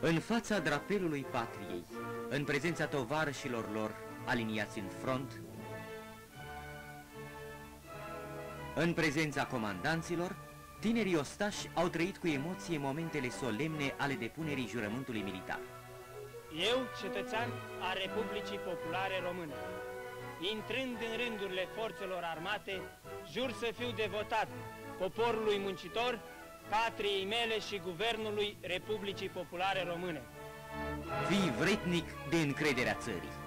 În fața drapelului patriei, în prezența tovarășilor lor aliniați în front, în prezența comandanților, tinerii ostași au trăit cu emoție momentele solemne ale depunerii jurământului militar. Eu, cetățean a Republicii Populare Române, intrând în rândurile forțelor armate, jur să fiu devotat poporului muncitor, patriei mele și guvernului Republicii Populare Române. Fii vretnic de încrederea țării.